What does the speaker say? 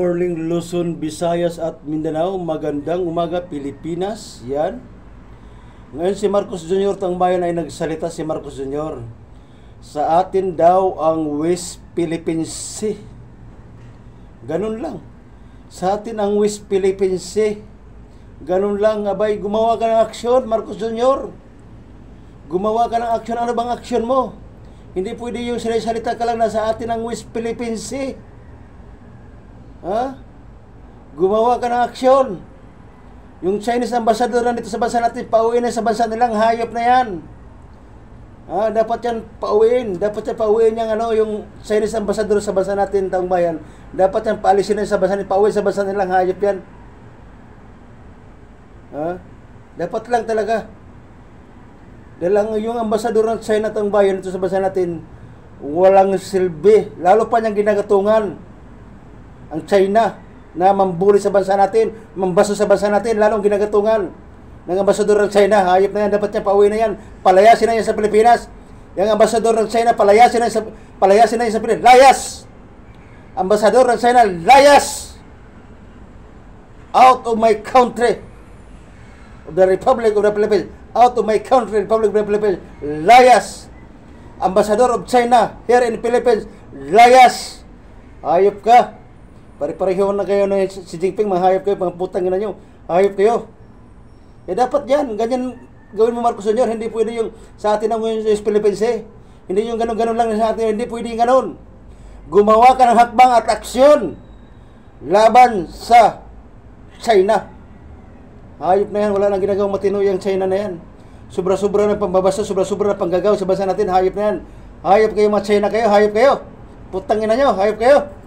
Morning Luzon, Visayas at Mindanao. Magandang umaga Pilipinas. Yan. Ngayon si Marcos Jr. tang bayan ay nagsalita si Marcos Jr. Sa atin daw ang West Philippine Sea. Ganun lang. Sa atin ang West Philippine Sea. Ganun lang. Abay, gumawa ka ng aksyon, Marcos Jr. Gumawa ka ng aksyon. Ano bang aksyon mo? Hindi pwede yung sinasalita ka lang na sa atin ang West Philippine Sea. Ha? Gumawa ka ng aksyon. Yung Chinese ambassador na dito sa bansa natin, pauwiin na sa bansa nilang hayop na yan. Ha? Dapat yan pauwiin. Dapat yan pauwiin yung, ano, yung Chinese ambassador sa bansa natin, taong bayan. Dapat yan paalisin na sa bansa nila, pauwiin sa bansa nilang hayop yan. Ha? Dapat lang talaga. Dahil ang yung ambassador ng China taong bayan dito sa bansa natin, walang silbi. Lalo pa niyang ginagatungan ang China na mambuli sa bansa natin, mambaso sa bansa natin, lalong ginagatungan ng ambasador ng China. Hayop na yan, dapat niya pauwi na yan. Palayasin na yan sa Pilipinas. Yung ambasador ng China, palayasin na yan sa, palayasin na yan sa Pilipinas. Layas! Ambasador ng China, layas! Out of my country! Of the Republic of the Philippines. Out of my country, Republic of the Philippines. Layas! Ambassador of China here in Philippines. Layas! Hayop ka! Pare-pareho na kayo na si Jinping, mahayop kayo, mga putang ina nyo. Hayop kayo. Eh dapat yan, ganyan gawin mo Marcos Jr. Hindi pwede yung sa atin ang yung Philippines eh. Hindi yung ganun-ganun lang sa atin, hindi pwede yung ganun. Gumawa ka ng hakbang at aksyon laban sa China. Hayop na yan, wala nang ginagawang matino yung China na yan. Sobra-sobra na pambabasa, sobra-sobra na panggagaw sa bansa natin, hayop na yan. Hayop kayo mga China kayo, hayop kayo. Putang ina nyo, hayop kayo.